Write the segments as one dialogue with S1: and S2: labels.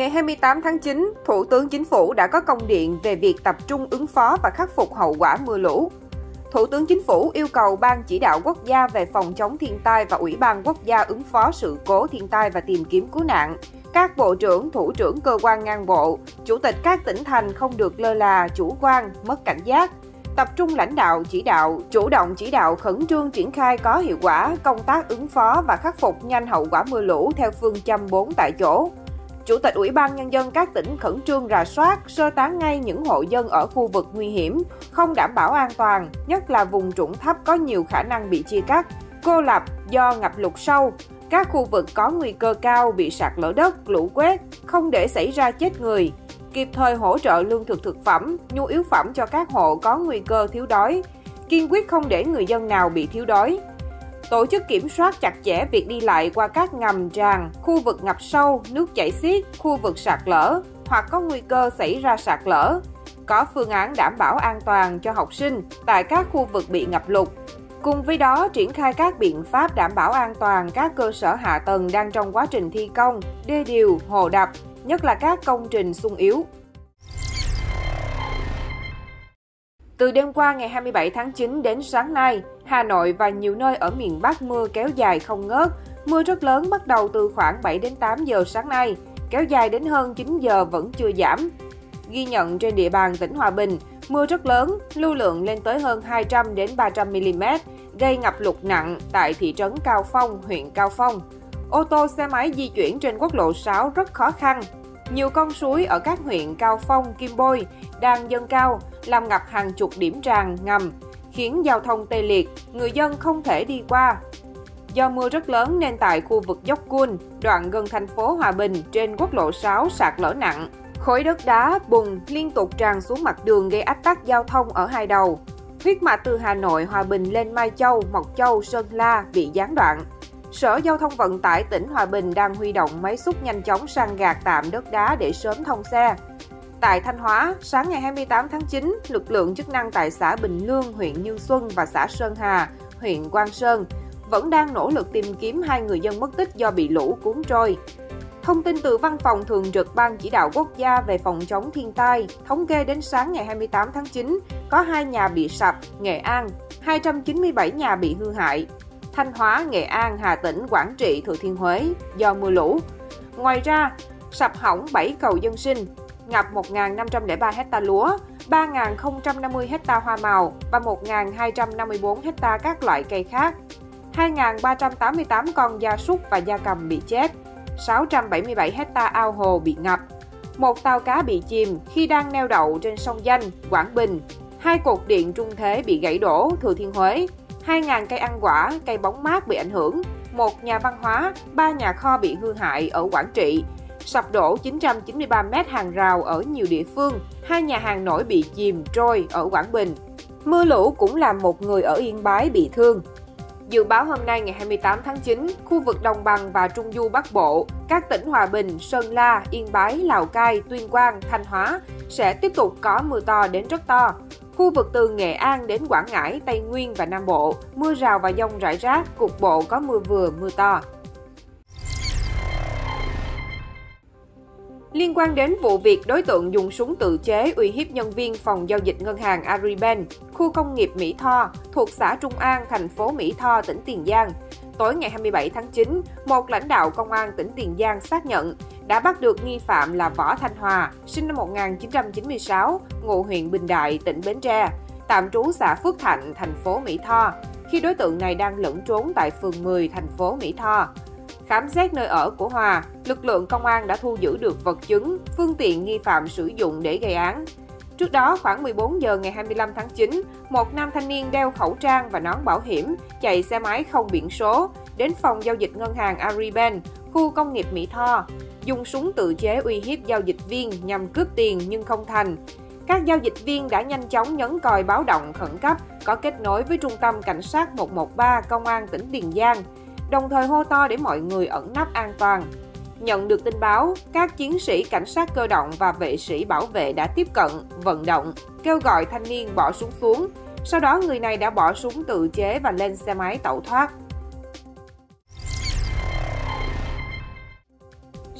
S1: Ngày 28 tháng 9, Thủ tướng Chính phủ đã có công điện về việc tập trung ứng phó và khắc phục hậu quả mưa lũ. Thủ tướng Chính phủ yêu cầu Ban chỉ đạo quốc gia về phòng chống thiên tai và Ủy ban quốc gia ứng phó sự cố thiên tai và tìm kiếm cứu nạn, các bộ trưởng, thủ trưởng cơ quan ngang bộ, chủ tịch các tỉnh thành không được lơ là, chủ quan, mất cảnh giác, tập trung lãnh đạo chỉ đạo, chủ động chỉ đạo khẩn trương triển khai có hiệu quả công tác ứng phó và khắc phục nhanh hậu quả mưa lũ theo phương châm 4 tại chỗ, Chủ tịch Ủy ban Nhân dân các tỉnh khẩn trương rà soát, sơ tán ngay những hộ dân ở khu vực nguy hiểm, không đảm bảo an toàn, nhất là vùng trũng thấp có nhiều khả năng bị chia cắt, cô lập do ngập lụt sâu, các khu vực có nguy cơ cao bị sạt lở đất, lũ quét, không để xảy ra chết người, kịp thời hỗ trợ lương thực thực phẩm, nhu yếu phẩm cho các hộ có nguy cơ thiếu đói, kiên quyết không để người dân nào bị thiếu đói, tổ chức kiểm soát chặt chẽ việc đi lại qua các ngầm tràn, khu vực ngập sâu, nước chảy xiết, khu vực sạt lở hoặc có nguy cơ xảy ra sạt lở. Có phương án đảm bảo an toàn cho học sinh tại các khu vực bị ngập lụt. Cùng với đó, triển khai các biện pháp đảm bảo an toàn các cơ sở hạ tầng đang trong quá trình thi công, đê điều, hồ đập, nhất là các công trình sung yếu. Từ đêm qua ngày 27 tháng 9 đến sáng nay, Hà Nội và nhiều nơi ở miền Bắc mưa kéo dài không ngớt. Mưa rất lớn bắt đầu từ khoảng 7 đến 8 giờ sáng nay, kéo dài đến hơn 9 giờ vẫn chưa giảm. Ghi nhận trên địa bàn tỉnh Hòa Bình, mưa rất lớn, lưu lượng lên tới hơn 200 đến 300 mm, gây ngập lụt nặng tại thị trấn Cao Phong, huyện Cao Phong. Ô tô xe máy di chuyển trên quốc lộ 6 rất khó khăn. Nhiều con suối ở các huyện Cao Phong, Kim Bôi đang dâng cao, làm ngập hàng chục điểm tràn, ngầm, khiến giao thông tê liệt, người dân không thể đi qua. Do mưa rất lớn nên tại khu vực dốc Cun, đoạn gần thành phố Hòa Bình trên quốc lộ 6 sạt lở nặng. Khối đất đá, bùn liên tục tràn xuống mặt đường gây ách tắc giao thông ở hai đầu. Huyết mạch từ Hà Nội, Hòa Bình lên Mai Châu, Mộc Châu, Sơn La bị gián đoạn. Sở Giao thông Vận tải tỉnh Hòa Bình đang huy động máy xúc nhanh chóng sang gạt tạm đất đá để sớm thông xe. Tại Thanh Hóa, sáng ngày 28 tháng 9, lực lượng chức năng tại xã Bình Lương, huyện Như Xuân và xã Sơn Hà, huyện Quang Sơn vẫn đang nỗ lực tìm kiếm hai người dân mất tích do bị lũ cuốn trôi. Thông tin từ Văn phòng Thường trực Ban Chỉ đạo Quốc gia về phòng chống thiên tai, thống kê đến sáng ngày 28 tháng 9, có hai nhà bị sập, Nghệ An, 297 nhà bị hư hại, Thanh Hóa, Nghệ An, Hà Tĩnh, Quảng Trị, Thừa Thiên Huế do mưa lũ. Ngoài ra, sập hỏng 7 cầu dân sinh, ngập 1.503 hecta lúa, 3.050 hecta hoa màu và 1.254 hecta các loại cây khác. 2.388 con gia súc và gia cầm bị chết, 677 hecta ao hồ bị ngập, một tàu cá bị chìm khi đang neo đậu trên sông Danh, Quảng Bình, hai cột điện trung thế bị gãy đổ, Thừa Thiên Huế, 2.000 cây ăn quả, cây bóng mát bị ảnh hưởng, một nhà văn hóa, ba nhà kho bị hư hại ở Quảng Trị, sập đổ 993 mét hàng rào ở nhiều địa phương, hai nhà hàng nổi bị chìm trôi ở Quảng Bình. Mưa lũ cũng làm một người ở Yên Bái bị thương. Dự báo hôm nay ngày 28 tháng 9, khu vực Đồng bằng và Trung Du Bắc Bộ, các tỉnh Hòa Bình, Sơn La, Yên Bái, Lào Cai, Tuyên Quang, Thanh Hóa sẽ tiếp tục có mưa to đến rất to. Khu vực từ Nghệ An đến Quảng Ngãi, Tây Nguyên và Nam Bộ, mưa rào và dông rải rác, cục bộ có mưa vừa, mưa to. Liên quan đến vụ việc đối tượng dùng súng tự chế uy hiếp nhân viên phòng giao dịch ngân hàng Agribank, khu công nghiệp Mỹ Tho, thuộc xã Trung An, thành phố Mỹ Tho, tỉnh Tiền Giang. Tối ngày 27 tháng 9, một lãnh đạo công an tỉnh Tiền Giang xác nhận đã bắt được nghi phạm là Võ Thanh Hòa, sinh năm 1996, ngụ huyện Bình Đại, tỉnh Bến Tre, tạm trú xã Phước Thạnh, thành phố Mỹ Tho, khi đối tượng này đang lẫn trốn tại phường 10, thành phố Mỹ Tho. Khám xét nơi ở của Hòa, lực lượng công an đã thu giữ được vật chứng, phương tiện nghi phạm sử dụng để gây án. Trước đó, khoảng 14 giờ ngày 25 tháng 9, một nam thanh niên đeo khẩu trang và nón bảo hiểm, chạy xe máy không biển số, đến phòng giao dịch ngân hàng ariben khu công nghiệp Mỹ Tho, dùng súng tự chế uy hiếp giao dịch viên nhằm cướp tiền nhưng không thành. Các giao dịch viên đã nhanh chóng nhấn còi báo động khẩn cấp có kết nối với Trung tâm Cảnh sát 113 Công an tỉnh Tiền Giang, đồng thời hô to để mọi người ẩn nấp an toàn. Nhận được tin báo, các chiến sĩ cảnh sát cơ động và vệ sĩ bảo vệ đã tiếp cận, vận động, kêu gọi thanh niên bỏ súng xuống. Sau đó người này đã bỏ súng tự chế và lên xe máy tẩu thoát.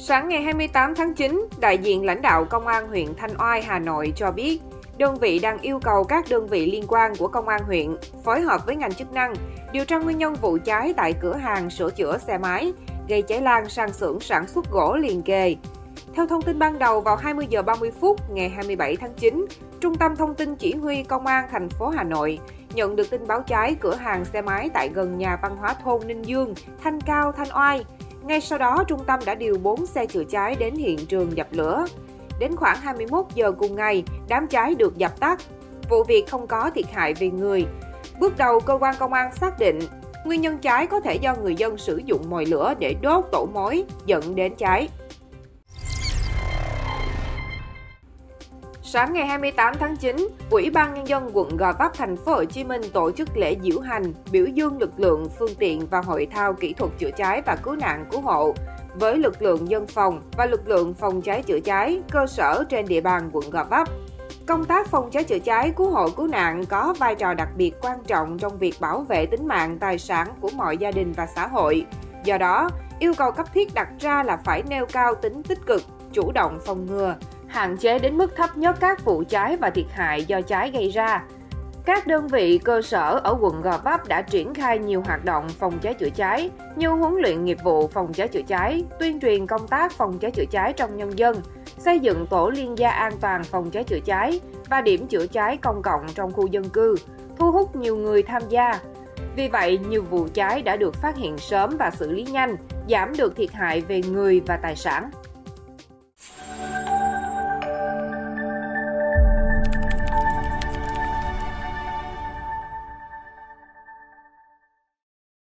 S1: Sáng ngày 28 tháng 9, đại diện lãnh đạo Công an huyện Thanh Oai, Hà Nội cho biết, đơn vị đang yêu cầu các đơn vị liên quan của Công an huyện phối hợp với ngành chức năng điều tra nguyên nhân vụ cháy tại cửa hàng sửa chữa xe máy, gây cháy lan sang xưởng sản xuất gỗ liền kề. Theo thông tin ban đầu, vào 20 giờ 30 phút ngày 27 tháng 9, Trung tâm Thông tin Chỉ huy Công an thành phố Hà Nội nhận được tin báo cháy cửa hàng xe máy tại gần nhà văn hóa thôn Ninh Dương, Thanh Cao, Thanh Oai. Ngay sau đó, trung tâm đã điều 4 xe chữa cháy đến hiện trường dập lửa. Đến khoảng 21 giờ cùng ngày, đám cháy được dập tắt. Vụ việc không có thiệt hại về người. Bước đầu, cơ quan công an xác định nguyên nhân cháy có thể do người dân sử dụng mồi lửa để đốt tổ mối dẫn đến cháy. Sáng ngày 28 tháng 9, Ủy ban nhân dân quận Gò Vấp thành phố Hồ Chí Minh tổ chức lễ diễu hành, biểu dương lực lượng, phương tiện và hội thao kỹ thuật chữa cháy và cứu nạn cứu hộ với lực lượng dân phòng và lực lượng phòng cháy chữa cháy cơ sở trên địa bàn quận Gò Vấp. Công tác phòng cháy chữa cháy, cứu hộ cứu nạn có vai trò đặc biệt quan trọng trong việc bảo vệ tính mạng, tài sản của mọi gia đình và xã hội. Do đó, yêu cầu cấp thiết đặt ra là phải nêu cao tính tích cực, chủ động phòng ngừa, hạn chế đến mức thấp nhất các vụ cháy và thiệt hại do cháy gây ra. Các đơn vị cơ sở ở quận Gò Vấp đã triển khai nhiều hoạt động phòng cháy chữa cháy như huấn luyện nghiệp vụ phòng cháy chữa cháy, tuyên truyền công tác phòng cháy chữa cháy trong nhân dân, xây dựng tổ liên gia an toàn phòng cháy chữa cháy và điểm chữa cháy công cộng trong khu dân cư, thu hút nhiều người tham gia. Vì vậy, nhiều vụ cháy đã được phát hiện sớm và xử lý nhanh, giảm được thiệt hại về người và tài sản.